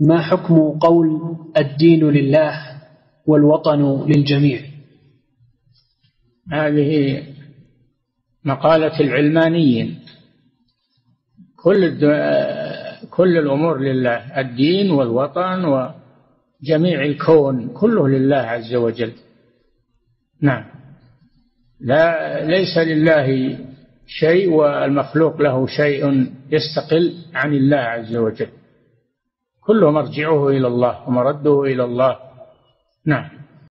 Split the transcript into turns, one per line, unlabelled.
ما حكم قول الدين لله والوطن للجميع؟
هذه مقالة العلمانيين. كل كل الأمور لله الدين والوطن وجميع الكون كله لله عز وجل. نعم. لا ليس لله شيء والمخلوق له شيء يستقل عن الله عز وجل. كله مرجعه إلى الله ومرده إلى الله. نعم.